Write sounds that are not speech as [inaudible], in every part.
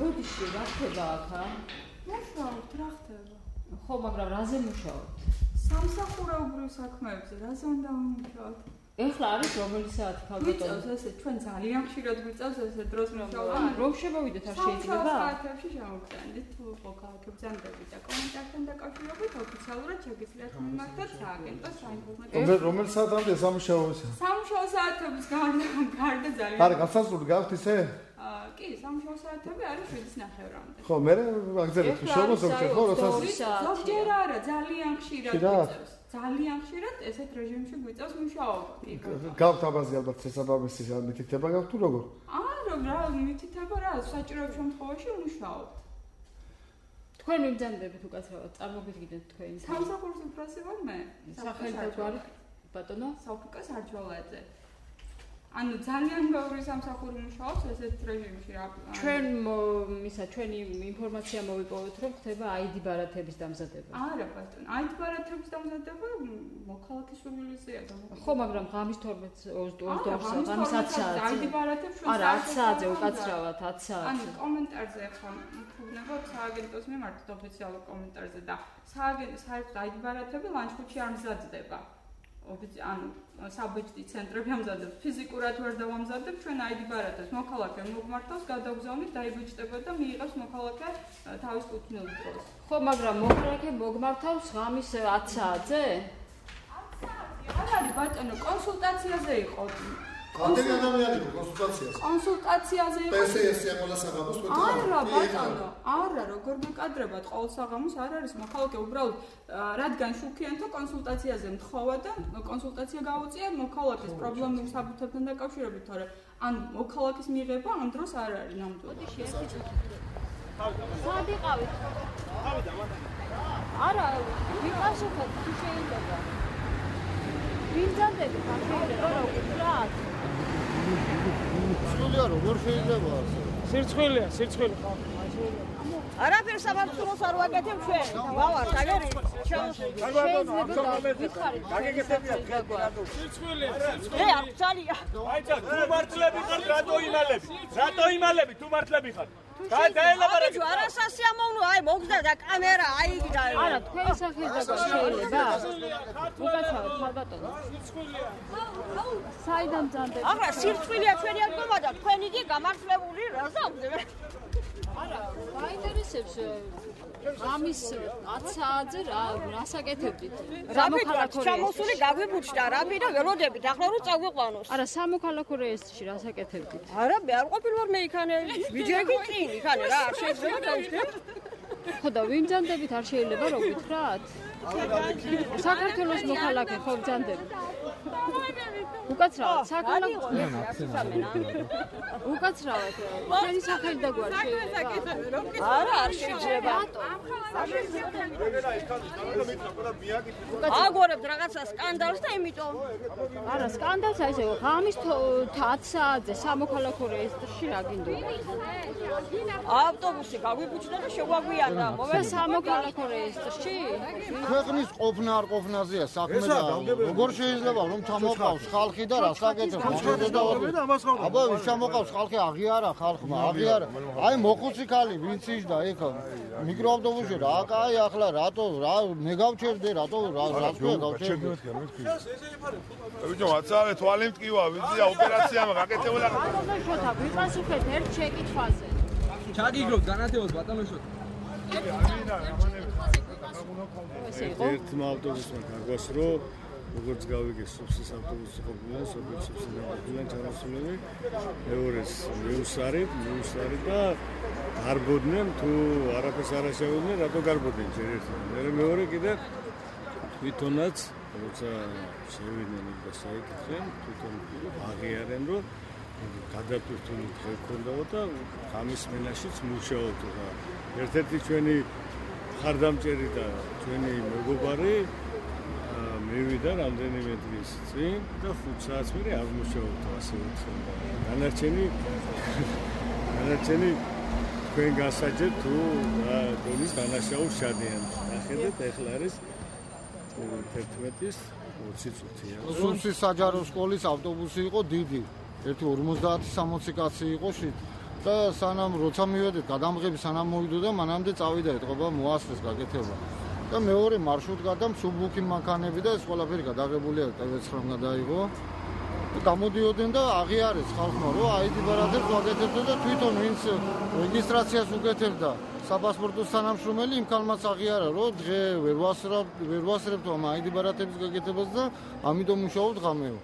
ბოდიში რა ხდება აქა? მუშაობთ, რა ხდება? ხო, მაგრამ რაზე მუშაობთ? სამსახურეობრივ საქმეებზე, რაზე უნდა ვიმუშაოთ? ეხლა არის რომელი საათი ქალბატონო? გვიწევს ესე, ჩვენ ძალიან ხშირად გვიწევს ესე დროს მუშაობა. ან რომ შევავიდეთ არ შეიძლება? საათებში შევაგზავნით თუ ხო გაგზავნებით და კომენტართან დაკავშირებით ოფიციალურად შეგიძლიათ მიმართოთ სააგენტოს საინფორმაციო. რომელ საათამდე სამუშაოა? სამუშაო საათების გარდა გარდა ძალიან. არა, გასასრული გაქვთ ისე? აა, კი, სამუშაო საათები არის 7:30-მდე. ხო, მე აგზავნით შევო ზოგჯერ ხო, როდესაც ზოგჯერ არა, ძალიან ხშირად გვიწევს. ძალიან ხშირად ესეთ რეჟიმში გვიწევს მუშაობა. გაქვთ აბაზი ალბათ შესაბამისი მითითება გაქვთ თუ როგორ? არა, რა მითითება რა, საჭირო შემთხვევაში მუშაობ. თქვენ მიმძანდებით უკაცრავად, წარმოგიდგინეთ თქვენი სამსახურის უფროსი ვარ მე. სახელი და გვარი ბატონო საფიკას არჯვალაძე. ანუ ძალიან ბევრი სამსახური მუშაობს ესეთ რეჟიმში რა. ჩვენ ისა ჩვენი ინფორმაცია მოვიპოვეთ რომ ხდება ID ბარათების დამზადება. არა ბატონო, ID ბარათების დამზადება მოქალაქის სურვილისია და ხო, მაგრამ ღამის 12 22 ღამის 10 საათზე. ID ბარათებს შუა არა 10 საათზე უკაცრავად 10 საათზე. ანუ კომენტარზე ხო მქონებოდ სააგენტოს მიმართ ოფიციალურ კომენტარზე და სააგენტო საერთოდ ID ბარათები ლანჩხუთში არ მზადდება. ანუ საბეჭდი ცენტრები ამზადებს. ფიზიკურად ვერ დავამზადებ ჩვენ ID ბარათას. მოქალაქე მოგმართავს გადაგზავნით დაიბეჭდება და მიიღებს მოქალაქე თავის კუთვნილ დროს. ხო მაგრამ მოქალაქე მოგმართავს ღამის 10 საათზე 10 საათი არ არის ბატონო კონსულტაციაზე იყო ამდენი ადამიანი კონსულტაციაზე. კონსულტაციაზე იყო. პსს-ია ყველა საღამოს მეტყვი. არა, ბატონო, არა, როგორ მეკადრებათ ყოველ საღამოს არ არის მოხალკე უბრალოდ რადგან შუქიან თუ კონსულტაციაზე მთხოვა და კონსულტაცია გაუწია მოხალკეს პრობლემურ საბუთებთან დაკავშირებით, თორე ან მოხალკის მიღება ამ დროს არ არის ნამდვილად. მოდი შეერთეთ. სად იყავით? არა, ვიყავით თუ შეიძლება. ვინ ძანდები შეიძლება რა უკრათ? სირცხვილია როგორ შეიძლება ასე? სირცხვილია, სირცხვილი ხო? არაფერს სამართლოს არ ვაკეთებ ჩვენ. ვავარ, აგერი. გაგეკეთებია დღეს. სირცხვილია, სირცხვილია. ე, აღწალია. აიცა, თუ მართლები ხარ, რატო იმალები? რატო იმალები თუ მართლები ხარ? დაელაპარაკე. აი, არა სასიამოვნო, აი, მოგდა და კამერა, აი, და. არა, თქვენი სახელი და შეიძლება. უკაცრავად, ხალბატონო. სირცხვილია. საიდან ძანდები? აღარა სირცხვილია ჩვენი ადგომა და თქვენი კი გამართლებული რაზავდე. არა, მაინტერესებს ამის 10 საათზე რა რასაკეთებდით? რა მოხალხო ჩამოსული გაგვიბუჩდა რამი და ველოდებით ახლა რომ წაგვიყვანოს. არა, სამოქალაქო რეესტრში რასაკეთებდით? არა, მე არ ყოფილი ვარ მე იქანე. [laughs] ვიჯეგი წინ იქანე რა, არ შეიძლება [laughs] დავხდე. ხო და ვინ ძანდებით არ შეიძლება რომ გითხრათ? საქართველოს მოქალაქე ხო ძანდებით? უკაცრავად, საქართველოს უკაცრავად, ჩვენი სახელი და გვარი შეიძლება. არა, არ შეიძლება. აგორებთ რაღაცა სკანდალს და იმიტომ. არა, სკანდალს აი ესე ღამის 10 საათზე სამოქალაქო რეესტრში რა გინდოდა? ავტობუსი გაგვიბუჩდა და შეგვაგვიანდა. მოვე სამოქალაქო რეესტრში? ქვეყნის ყოფნა არ ყოფნაზეა საქმე და როგორ შეიძლება რომ ჩამოყავს ხალხი და რასაკეთებს მოხდა და აბა ვის ჩამოყავს ხალხი აღიარა ხალხმა აღიარა აი მოხუცი ხალი ვინც ისდა ეგ მიკროავტობუსი რა კაი ახლა რატო რა მე გავჩერდე რატო რა რა თქვა გავჩერდე ბიჭო აცავე თვალი მტკივა ვიზია ოპერაცია მაგაკეთებულა ბატონო შოთა ვიპასუხეთ ერთ შეკითხვაზე ჩაგიგროთ განათებას ბატონო შოთა ერთმა ავტობუსმა გაგვასრო როგორც გავიგე სუფსის ავტობუსი ყოფილა სოფლის სუფსის ავტობუსიდან ჩამოსულები მეორეს მიუსარით მიუსარი და გარბოდნენ თუ არაფერს არ შეეუდნენ რატო გარბოდნენ ჯერ ერთი? მე მეორე კიდე თვითონაც როცა შევიდნენ და საერთოდ თვითონ აღიარენ რომ გადაფრთული დღე ქონდაო და ხამის მენაშიც მუშაობთ და ერთ-ერთი ჩვენი ხარდამჭერი და ჩვენი მეგობარი მივიდა რამდენიმე დღის წინ და 5 საათს მერე აღმოჩნდა ასე უცხო. განარჩენი განარჩენი თქვენ გასაჯეთ თუ დონის დანაშაულს შადიან. ახედეთ ახლა არის 11-ის 20 წუთია. სულსის საჯარო სკოლის ავტობუსი იყო დიდი. ერთი 50-60 კაცი იყო შით. და სანამ როცა მივედით გადამღები სანამ მოვიდო და მანამდე წავიდა ეთყობა მოასწრეს გაკეთება. და მეორე მარშრუტკა და მსუბუქი მანქანები და ეს ყველაფერი გადაღებულია ტვ-9 გადაიღო. გამოდიოდნენ და აღიარეს ხალხმა, რომ ID ბარათებს ვაკეთებდა და თვითონ ვინც რეგისტრაციას უკეთებდა საპასპორტო თანამშრომელი იმ ქალმაც აღიარა, რომ დღე ვერ ვასრებ, ვერ ვასრებთ ამ ID ბარათების გაკეთებას და ამიტომ მუშაობთ ღამეო.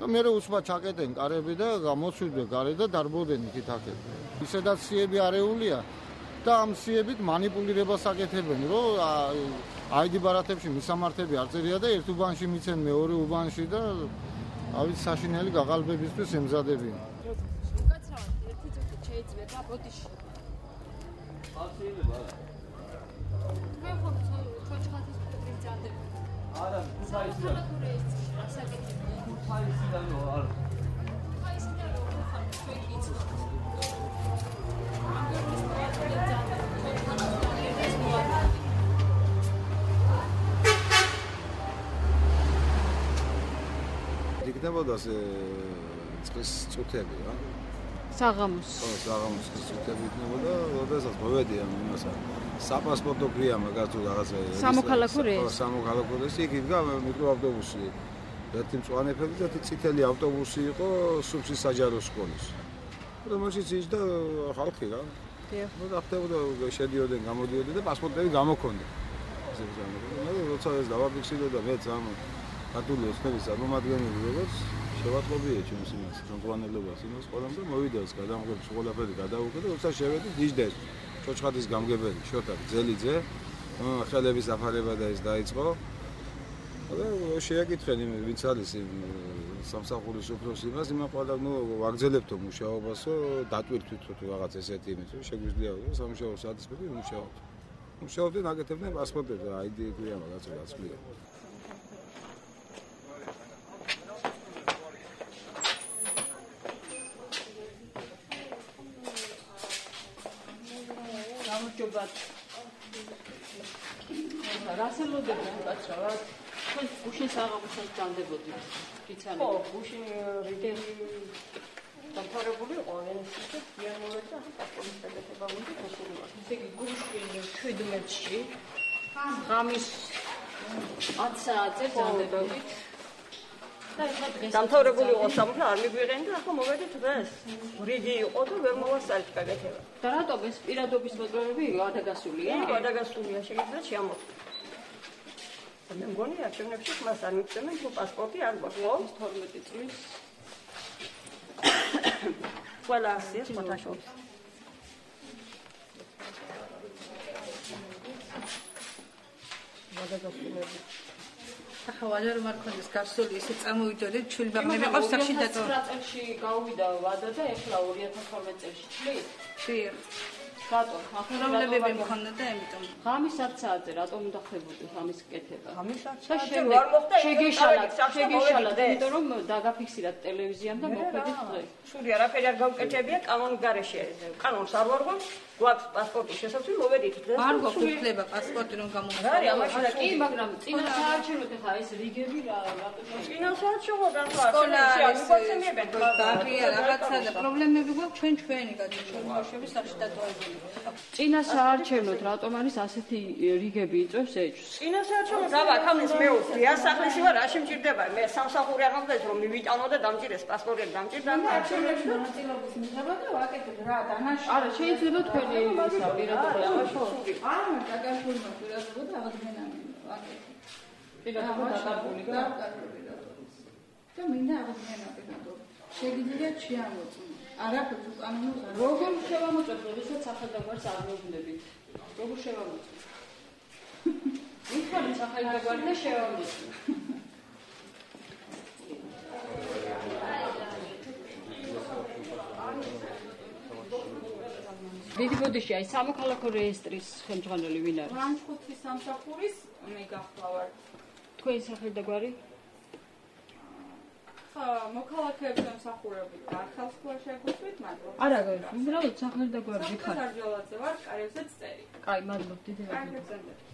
და მე უცბა ჩაკეტენ კარები და გამოცვიდნენ გარე და დარბოდნენ იქით აქეთ. ისედაც სიები არეულია და ამ სიებით манипуლირებას აკეთებენ, რომ ID ბარათებში მისამართები არ წერია და ერთ უბანში მიცენ მეორე უბანში და ავით საშინელი გაღალბებისთვის ემზადებიან. უკაცრავად ერთი წუთი შეიძლება ბოდიში. შეიძლება. მე ხომ ჩოჩხაძის პრეზიდენტი. არა, თაისიდან. თაისიდან იქნებოდა ეს წყლის წუთები რა. საღამოს. ხო, საღამოს წყლის წუთები იქნებოდა, როდესაც მოვედი ამ იმასა. საპასპორტო გვია მაგას თუ რაღაცა სამოქალაქო რეისი. ხო, სამოქალაქო რეისი იქ იდგა მიკროავტობუსი. ერთი მწვანეფები და წითელი ავტობუსი იყო სუბსის საჯარო სკოლის. რომელშიც იჯდა ხალხი რა. დიახ. ნუ და ხდებოდა შედიოდნენ, გამოდიოდნენ და პასპორტები გამოქონდა. ესე გამოგონდა. ნუ როცა ეს დავაფიქსირე და მეც ამ ქართული ოცნების წარმომადგენელი როგორც შევატყობიე ჩემს იმას, კონტროლანელობას იმას ყველამ და მოვიდა ეს გადამღების ყველაფერი გადაუკეთე, როცა შევედი დიჟდეს. ჩოჩხადის გამგებელი შოთა ძელიძე ხელების აფარება და ეს დაიწყო და შეაკითხენ იმ ვინც არის იმ სამსახურის უფროსი იმას იმა ყველა ნუ ვაგზელებთო მუშაობასო დატვირთვითო თუ რაღაც ესეთი იმით რომ შეგვიძლია სამუშაო საათისფერი მუშაობთ მუშაობდნენ აკეთებდნენ პასპორტებს ID ქვია მაგაც რაც ქვია გამარჯობათ. რასელოდები უკაცრავად? თქვენ გუშინ საღამოსაც ჯანდებოდით. კიცანი. ხო, გუშინ რიგი დამთავრებული იყო ენსიტუტი, დიაგნოზა და პასპორტის გადაცემა უნდა გასულიყო. ესე იგი გუშინ 17-ში ღამის 10 საათზე ჯანდებოდით. და ეხლა დღეს დამთავრებული იყო სამუშაო არ მიგვიღენ და ახლა მოვედით დღეს. რიგი იყო და ვერ მოვასწარეთ გადაცემა. და რატომ ეს პირადობის მოძრაობები გადაგასულია? კი, გადაგასულია, შეიძლება შეამოწმო. მე მგონი არჩევნებში მას არ მიწემენ თუ პასპორტი არ გვაქვს, ხო? 12 წლის ყველა ასია ფოტოშოპს. გადაგასულია. ახლა რომ არ ქონდეს გასული ისე წამოვიდოდეთ ჩვილი ბაღნები ყავს სახში დაწვა. 2009 წელში გავიდა ვადა და ეხლა 2012 წელში ჩლით. შეიძლება. რატომ? ახლა პრობლემები მქონდა და ამიტომ. ღამის 10 საათზე რატომ უნდა ხდებოდი ღამის კეთება? ღამის 10 და საათზე შემდეგ შეგეშალათ, სახში შეგეშალათ, მოვედით, იმიტომ რომ დაგაფიქსირათ ტელევიზიამ და მოხვედით დღეს. სული არაფერი არ გავკეთებია კანონის გარეშე. კანონს არ ვარ გვაქვს, პასპორტის შესაძლებელი მოვედით დღეს. არ გვაქვს უფლება პასპორტი რომ რა არის ამაში და კი, მაგრამ წინა საარჩევნოთ ახლა ეს რიგები რა რატო წინა საარჩევნო და ახლა სკოლა მიგვაცემებენ ბაღია რაღაცა და პრობლემები გვაქვს ჩვენ ჩვენი გადაჭრილი ბავშვები სახში დატოვებული. წინა საარჩევნოთ რატომ არის ასეთი რიგები იწევს ეჭვს? წინა საარჩევნო დავა ქამის მეუძი ასახლისი ვარ რაში მჭირდება მე სამსახური არ მომდეს რომ მივიტანო და დამჭირეს პასპორტი დამჭირდა არჩევნებში მონაწილეობის მიღება და ვაკეთებ რა დანაშაული. არა, შეიძლება თქვენი ისა პირადობა ხო? არ დაგარგული პირადობა და აღდგენა ვაკეთებ. პირადობა დაკარგული და დაკარგული რა. და მინდა აღდგენა პირადობა. შეგიძლია შეამოწმო. არაფერს უკანონოს არ როგორ შევამოწმოთ, როდესაც სახელდაგვარს არ მოგნებით? როგორ შევამოწმოთ? [laughs] ვიხარ სახელდაგვარი და შევამოწმოთ. დიდი ბოდიში აი სამოქალაქო რეესტრის ხელმძღვანელი ვინ არის? რანჩხუთის სამსახურის მე გახლავარ. თქვენი სახელდაგვარი? ხა მოქალაქეებს სამსახურებით და ხალხს შეგვიშვით, მაგრამ არა, უბრალოდ სახელდაგვარი ვიხარ. საქართველოს ვარ, კარებზე წერი. კაი, მადლობ დიდი კარგი მადლობა. გზნდება.